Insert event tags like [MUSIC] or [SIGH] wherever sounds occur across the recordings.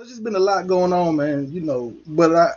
There's just been a lot going on, man. You know, but I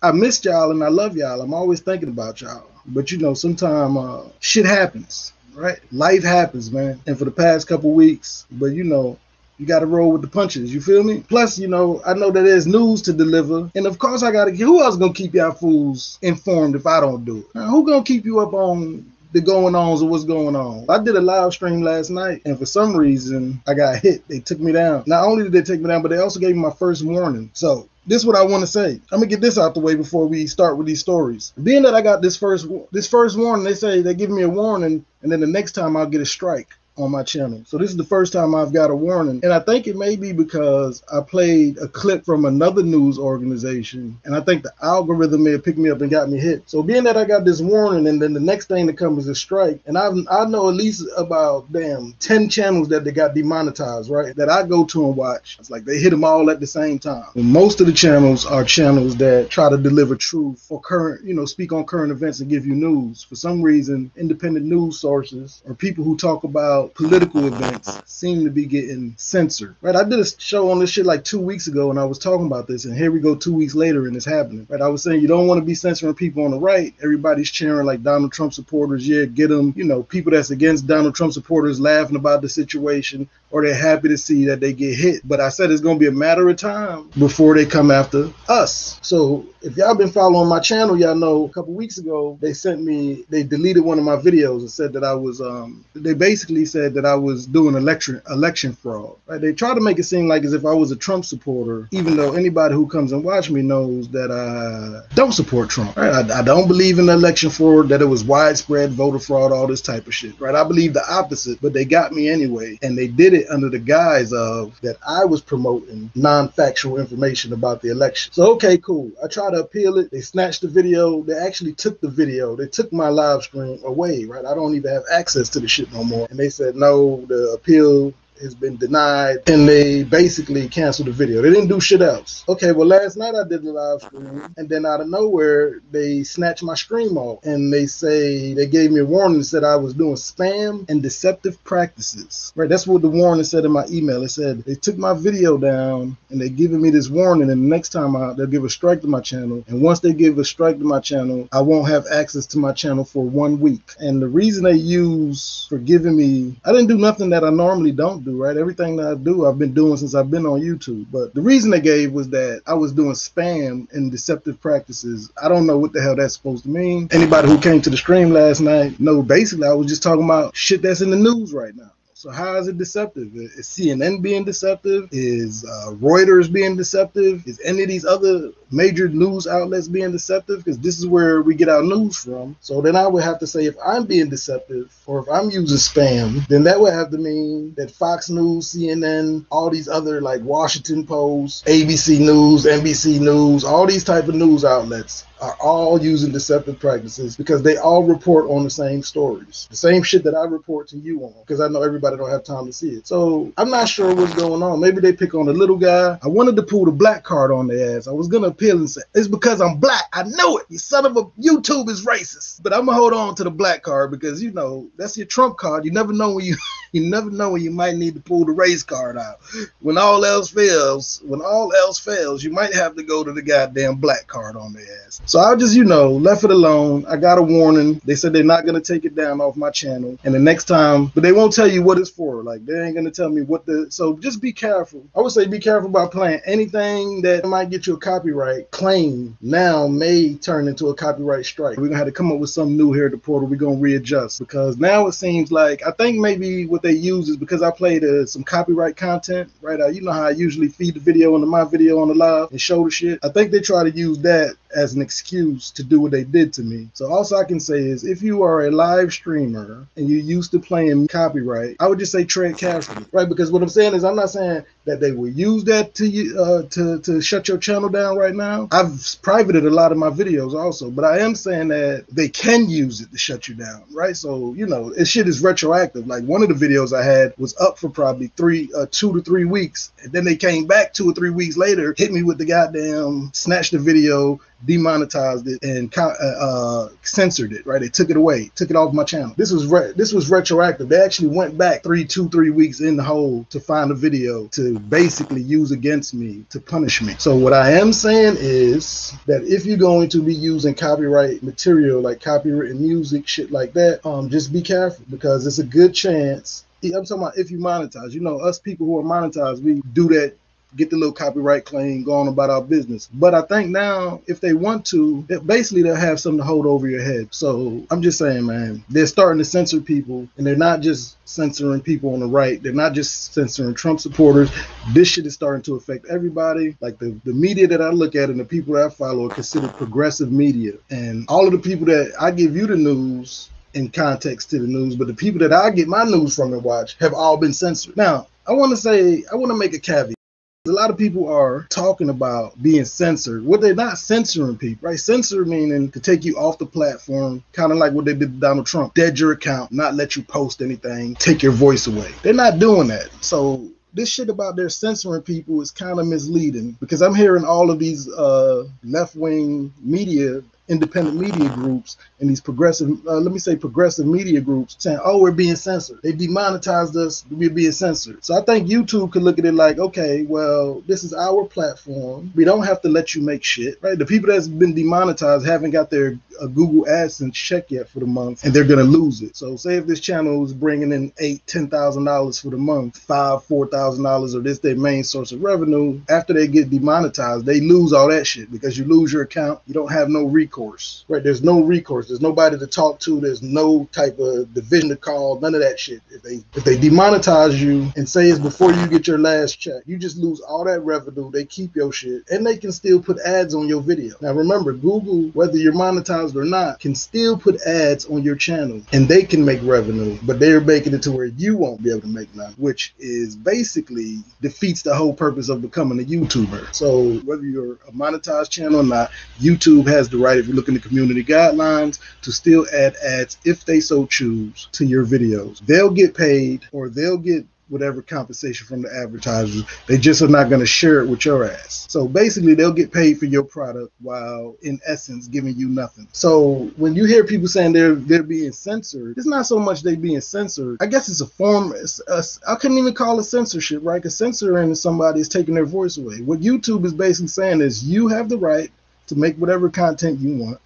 I missed y'all and I love y'all. I'm always thinking about y'all. But you know, sometimes uh, shit happens, right? Life happens, man. And for the past couple weeks, but you know, you got to roll with the punches. You feel me? Plus, you know, I know that there's news to deliver, and of course, I got to. Get who else gonna keep y'all fools informed if I don't do it? Now, who gonna keep you up on the going ons of what's going on. I did a live stream last night, and for some reason, I got hit. They took me down. Not only did they take me down, but they also gave me my first warning. So this is what I want to say. I'm gonna get this out the way before we start with these stories. Being that I got this first this first warning, they say they give me a warning, and then the next time I'll get a strike on my channel. So this is the first time I've got a warning. And I think it may be because I played a clip from another news organization. And I think the algorithm may have picked me up and got me hit. So being that I got this warning and then the next thing that comes is a strike. And I've, I know at least about damn 10 channels that they got demonetized, right? That I go to and watch. It's like they hit them all at the same time. And most of the channels are channels that try to deliver truth or current, you know, speak on current events and give you news. For some reason, independent news sources or people who talk about political events seem to be getting censored. Right? I did a show on this shit like two weeks ago, and I was talking about this, and here we go two weeks later, and it's happening. Right? I was saying you don't want to be censoring people on the right. Everybody's cheering like Donald Trump supporters. Yeah, get them. You know, people that's against Donald Trump supporters laughing about the situation, or they're happy to see that they get hit. But I said it's going to be a matter of time before they come after us. So if y'all been following my channel, y'all know a couple weeks ago they sent me, they deleted one of my videos and said that I was, um, they basically said that I was doing election election fraud. Right? They try to make it seem like as if I was a Trump supporter, even though anybody who comes and watch me knows that I don't support Trump. Right? I, I don't believe in election fraud, that it was widespread voter fraud, all this type of shit. Right? I believe the opposite, but they got me anyway, and they did it under the guise of that I was promoting non-factual information about the election. So okay, cool. I try to appeal it. They snatched the video. They actually took the video. They took my live stream away. Right? I don't even have access to the shit no more. And they said no. The appeal has been denied and they basically canceled the video. They didn't do shit else. Okay, well last night I did the live stream and then out of nowhere they snatched my stream off and they say they gave me a warning that said I was doing spam and deceptive practices. Right, that's what the warning said in my email. It said they took my video down and they giving me this warning and the next time I, they'll give a strike to my channel and once they give a strike to my channel, I won't have access to my channel for one week. And the reason they use for giving me, I didn't do nothing that I normally don't do, right? Everything that I do, I've been doing since I've been on YouTube. But the reason they gave was that I was doing spam and deceptive practices. I don't know what the hell that's supposed to mean. Anybody who came to the stream last night know basically I was just talking about shit that's in the news right now. So how is it deceptive? Is CNN being deceptive? Is uh, Reuters being deceptive? Is any of these other major news outlets being deceptive? Because this is where we get our news from. So then I would have to say if I'm being deceptive or if I'm using spam, then that would have to mean that Fox News, CNN, all these other like Washington Post, ABC News, NBC News, all these type of news outlets are all using deceptive practices because they all report on the same stories, the same shit that I report to you on, because I know everybody don't have time to see it. So I'm not sure what's going on. Maybe they pick on the little guy. I wanted to pull the black card on their ass. I was gonna appeal and say it's because I'm black. I know it. You son of a YouTube is racist. But I'm gonna hold on to the black card because you know that's your trump card. You never know when you [LAUGHS] you never know when you might need to pull the race card out. When all else fails, when all else fails, you might have to go to the goddamn black card on their ass. So I just, you know, left it alone. I got a warning. They said they're not gonna take it down off my channel. And the next time, but they won't tell you what it's for. Like they ain't gonna tell me what the so just be careful. I would say be careful about playing anything that might get you a copyright claim now may turn into a copyright strike. We're gonna have to come up with something new here at the portal. We're gonna readjust because now it seems like I think maybe what they use is because I played uh, some copyright content, right? You know how I usually feed the video into my video on the live and show the shit. I think they try to use that as an excuse to do what they did to me. So also I can say is if you are a live streamer and you're used to playing copyright, I would just say tread carefully, right? Because what I'm saying is I'm not saying that they will use that to uh, to to shut your channel down right now. I've privated a lot of my videos also, but I am saying that they can use it to shut you down, right? So you know, this shit is retroactive. Like one of the videos I had was up for probably three, uh, two to three weeks, and then they came back two or three weeks later, hit me with the goddamn snatch the video demonetized it and uh, uh, censored it. Right, they took it away, took it off my channel. This was this was retroactive. They actually went back three, two, three weeks in the hole to find a video to basically use against me to punish me. So what I am saying is that if you're going to be using copyright material like copywritten music, shit like that, um, just be careful because it's a good chance I'm talking about if you monetize. You know, us people who are monetized, we do that get the little copyright claim, go on about our business. But I think now, if they want to, basically they'll have something to hold over your head. So I'm just saying, man, they're starting to censor people, and they're not just censoring people on the right. They're not just censoring Trump supporters. This shit is starting to affect everybody. Like the, the media that I look at and the people that I follow are considered progressive media. And all of the people that I give you the news in context to the news, but the people that I get my news from and watch have all been censored. Now, I want to say, I want to make a caveat. A lot of people are talking about being censored. What they're not censoring people, right? Censor meaning to take you off the platform, kind of like what they did to Donald Trump. Dead your account, not let you post anything, take your voice away. They're not doing that. So this shit about their censoring people is kind of misleading because I'm hearing all of these uh, left wing media independent media groups and these progressive, uh, let me say progressive media groups saying, oh, we're being censored. They demonetized us, we're being censored. So I think YouTube could look at it like, okay, well, this is our platform. We don't have to let you make shit, right? The people that's been demonetized haven't got their uh, Google AdSense check yet for the month and they're going to lose it. So say if this channel is bringing in eight, ten thousand dollars for the month, five, four thousand dollars, or this their main source of revenue, after they get demonetized, they lose all that shit because you lose your account. You don't have no recourse, right? There's no recourse. There's nobody to talk to. There's no type of division to call. None of that shit. If they if they demonetize you and say it's before you get your last check, you just lose all that revenue. They keep your shit, and they can still put ads on your video. Now remember, Google, whether you're monetized or not, can still put ads on your channel, and they can make revenue, but they're making it to where you won't be able to make none, which is basically defeats the whole purpose of becoming a YouTuber. So whether you're a monetized channel or not, YouTube has the right if you look in the community guidelines to still add ads if they so choose to your videos. They'll get paid or they'll get whatever compensation from the advertisers. They just are not going to share it with your ass. So basically, they'll get paid for your product while, in essence, giving you nothing. So when you hear people saying they're they're being censored, it's not so much they being censored. I guess it's a form. It's a, I couldn't even call it censorship, right? Because censoring somebody is taking their voice away. What YouTube is basically saying is you have the right to make whatever content you want.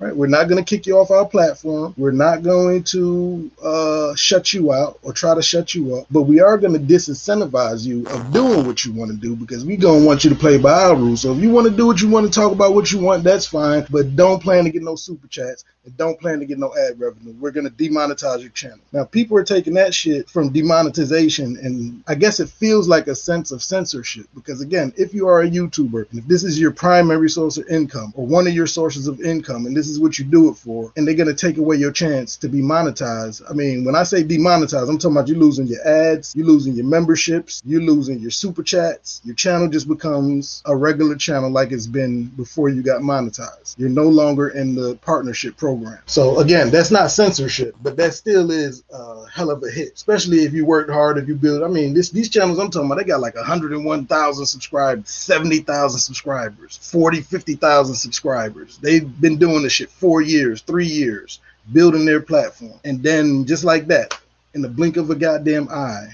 Right? We're not going to kick you off our platform. We're not going to uh, shut you out or try to shut you up, but we are going to disincentivize you of doing what you want to do because we don't want you to play by our rules. So if you want to do what you want to talk about what you want, that's fine, but don't plan to get no super chats and don't plan to get no ad revenue. We're going to demonetize your channel. Now, people are taking that shit from demonetization, and I guess it feels like a sense of censorship because, again, if you are a YouTuber, and if this is your primary source of income or one of your sources of income, and this is what you do it for, and they're gonna take away your chance to be monetized. I mean, when I say demonetized, I'm talking about you losing your ads, you losing your memberships, you losing your super chats. Your channel just becomes a regular channel like it's been before you got monetized. You're no longer in the partnership program. So again, that's not censorship, but that still is a hell of a hit, especially if you worked hard, if you build. I mean, this these channels I'm talking about, they got like 101,000 subscribers, 70,000 subscribers, 40, 50,000 subscribers. They've been doing this shit four years, three years, building their platform. And then just like that, in the blink of a goddamn eye,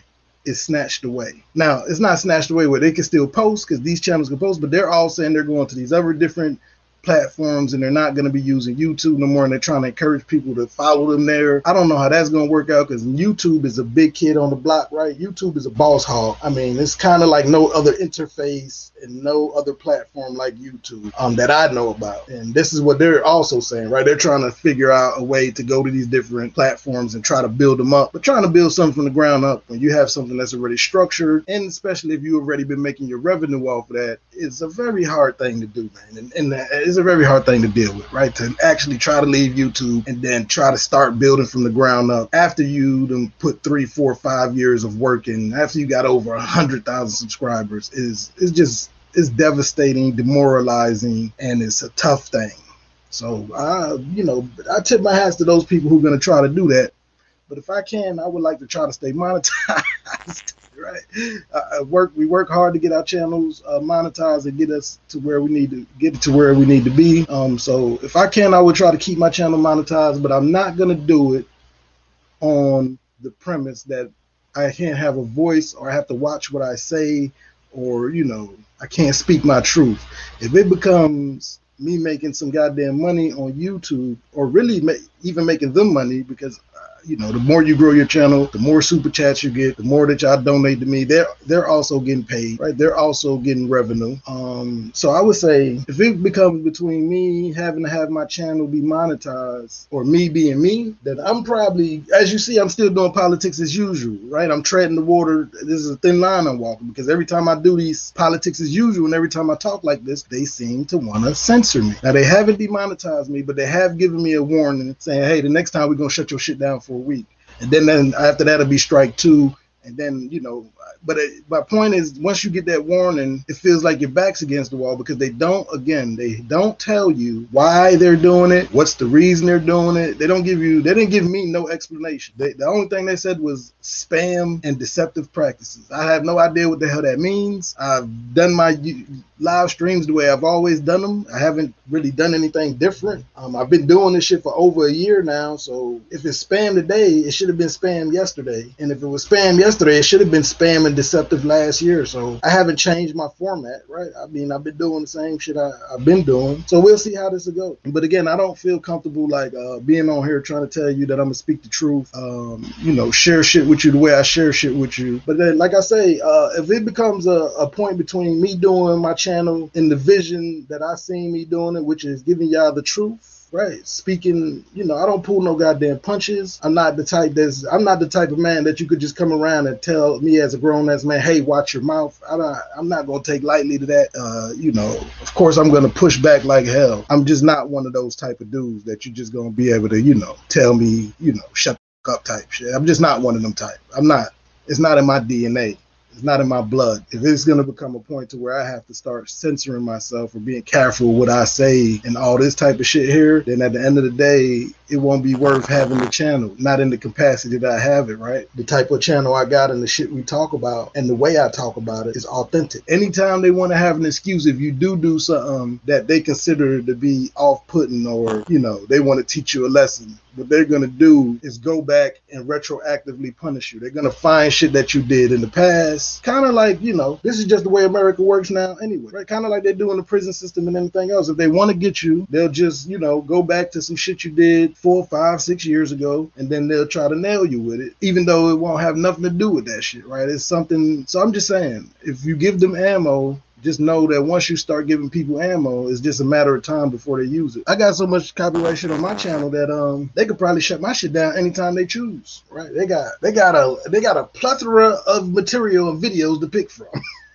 it's snatched away. Now, it's not snatched away where they can still post because these channels can post, but they're all saying they're going to these other different platforms and they're not going to be using YouTube no more and they're trying to encourage people to follow them there. I don't know how that's going to work out because YouTube is a big kid on the block, right? YouTube is a boss hog. I mean, it's kind of like no other interface and no other platform like YouTube um, that I know about. And this is what they're also saying, right? They're trying to figure out a way to go to these different platforms and try to build them up. But trying to build something from the ground up when you have something that's already structured, and especially if you've already been making your revenue off of that, it's a very hard thing to do, man. And, and it's it's a very hard thing to deal with, right? To actually try to leave YouTube and then try to start building from the ground up after you put three, four, five years of work and after you got over a hundred thousand subscribers is is just it's devastating, demoralizing, and it's a tough thing. So I, you know, I tip my hats to those people who are going to try to do that. But if I can, I would like to try to stay monetized [LAUGHS] right? Uh, work we work hard to get our channels uh, monetized and get us to where we need to get to where we need to be. Um, so if I can, I would try to keep my channel monetized, but I'm not gonna do it on the premise that I can't have a voice or I have to watch what I say or you know I can't speak my truth. If it becomes me making some goddamn money on YouTube or really ma- even making them money because you know, the more you grow your channel, the more super chats you get, the more that y'all donate to me. They're they're also getting paid, right? They're also getting revenue. Um, so I would say if it becomes between me having to have my channel be monetized or me being me, then I'm probably, as you see, I'm still doing politics as usual, right? I'm treading the water. This is a thin line I'm walking because every time I do these politics as usual and every time I talk like this, they seem to want to censor me. Now they haven't demonetized me, but they have given me a warning saying, hey, the next time we're gonna shut your shit down for a week. And then, then after that, it'll be strike two. And then, you know, but it, my point is, once you get that warning, it feels like your back's against the wall because they don't, again, they don't tell you why they're doing it, what's the reason they're doing it. They don't give you, they didn't give me no explanation. They, the only thing they said was spam and deceptive practices. I have no idea what the hell that means. I've done my live streams the way I've always done them. I haven't really done anything different. Um, I've been doing this shit for over a year now. So if it's spam today, it should have been spam yesterday. And if it was spam yesterday, it should have been spam and deceptive last year. So I haven't changed my format, right? I mean, I've been doing the same shit I, have been doing. So we'll see how this will go. But again, I don't feel comfortable like uh, being on here trying to tell you that I'm gonna speak the truth. Um, you know, share shit with you the way I share shit with you. But then, like I say, uh, if it becomes a, a point between me doing my channel and the vision that I seen me doing it, which is giving y'all the truth. Right, speaking, you know, I don't pull no goddamn punches. I'm not the type that's, I'm not the type of man that you could just come around and tell me as a grown ass man, hey, watch your mouth. I don't, I'm not gonna take lightly to that. Uh, you know, of course, I'm gonna push back like hell. I'm just not one of those type of dudes that you're just gonna be able to, you know, tell me, you know, shut up type shit. I'm just not one of them type. I'm not. It's not in my DNA. It's not in my blood. If it's going to become a point to where I have to start censoring myself or being careful what I say and all this type of shit here, then at the end of the day, it won't be worth having the channel. Not in the capacity that I have it, right? The type of channel I got and the shit we talk about and the way I talk about it is authentic. Anytime they want to have an excuse, if you do do something that they consider to be off-putting or, you know, they want to teach you a lesson, what they're going to do is go back and retroactively punish you. They're going to find shit that you did in the past. Kind of like, you know, this is just the way America works now anyway, right? Kind of like they do in the prison system and anything else. If they want to get you, they'll just, you know, go back to some shit you did four, five, six years ago, and then they'll try to nail you with it, even though it won't have nothing to do with that shit, right? It's something. So I'm just saying, if you give them ammo, just know that once you start giving people ammo, it's just a matter of time before they use it. I got so much copyright shit on my channel that um they could probably shut my shit down anytime they choose. Right? They got they got a they got a plethora of material and videos to pick from. [LAUGHS]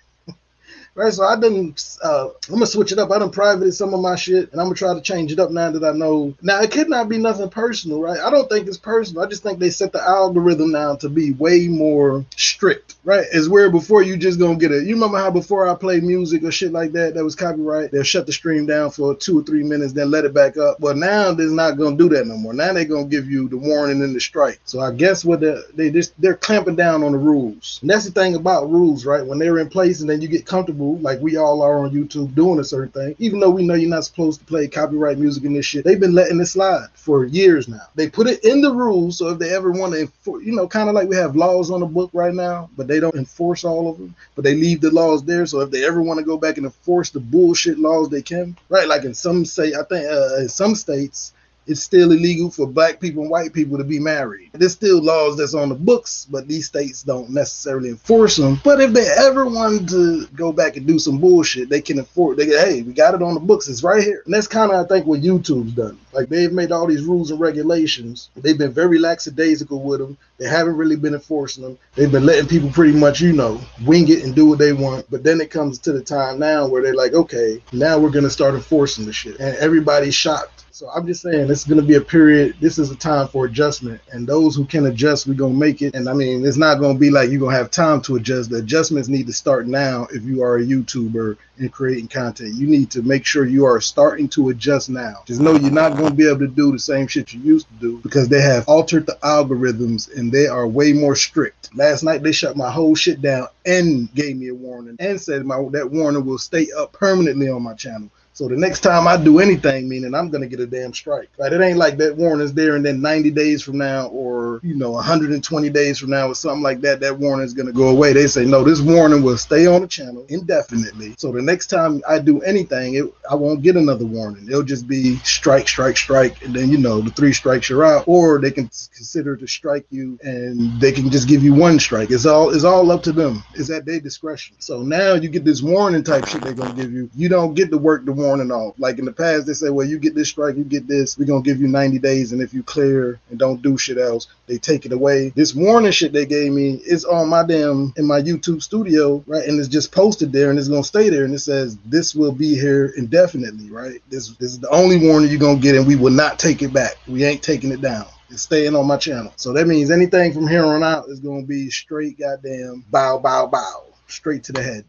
right? So I done. Uh, I'm gonna switch it up. I done privated some of my shit, and I'm gonna try to change it up now that I know. Now it could not be nothing personal, right? I don't think it's personal. I just think they set the algorithm now to be way more strict, right? It's where before you just gonna get it. You remember how before I play music or shit like that that was copyright, they'll shut the stream down for two or three minutes, then let it back up. Well, now they're not gonna do that no more. Now they're gonna give you the warning and the strike. So I guess what they they just they're clamping down on the rules. And that's the thing about rules, right? When they're in place and then you get comfortable, like we all are on YouTube doing a certain thing, even though we know you're not supposed to play copyright music in this shit, they've been letting it slide for years now. They put it in the rules, so if they ever want to, you know, kind of like we have laws on the book right now, but they don't enforce all of them, but they leave the laws there. So if they ever want to go back and enforce the bullshit laws, they can. Right? Like in some say, I think uh, in some states it's still illegal for black people and white people to be married. There's still laws that's on the books, but these states don't necessarily enforce them. But if they ever wanted to go back and do some bullshit, they can afford. They get, hey, we got it on the books. It's right here. And that's kind of I think what YouTube's done. Like they've made all these rules and regulations. They've been very lackadaisical with them. They haven't really been enforcing them. They've been letting people pretty much, you know, wing it and do what they want. But then it comes to the time now where they're like, okay, now we're gonna start enforcing the shit, and everybody's shocked so I'm just saying this is going to be a period. This is a time for adjustment, and those who can adjust, we're gonna make it. And I mean, it's not gonna be like you're gonna have time to adjust. The adjustments need to start now. If you are a YouTuber and creating content, you need to make sure you are starting to adjust now. Just know you're not gonna be able to do the same shit you used to do because they have altered the algorithms and they are way more strict. Last night they shut my whole shit down and gave me a warning and said my that warning will stay up permanently on my channel. So the next time I do anything, meaning I'm gonna get a damn strike. Right? It ain't like that warning is there and then 90 days from now or you know 120 days from now or something like that, that warning is gonna go away. They say no, this warning will stay on the channel indefinitely. So the next time I do anything, it, I won't get another warning. It'll just be strike, strike, strike, and then you know the three strikes you're out. Or they can consider to strike you and they can just give you one strike. It's all it's all up to them. It's at their discretion. So now you get this warning type shit they're gonna give you. You don't get to work the warning off. Like in the past, they say, well, you get this strike, you get this. We're gonna give you 90 days, and if you clear and don't do shit else, they take it away. This warning shit they gave me is on my damn in my YouTube studio, right? And it's just posted there, and it's gonna stay there, and it says this will be here indefinitely, right? This this is the only warning you're gonna get, and we will not take it back. We ain't taking it down. It's staying on my channel. So that means anything from here on out is gonna be straight goddamn bow bow bow straight to the head.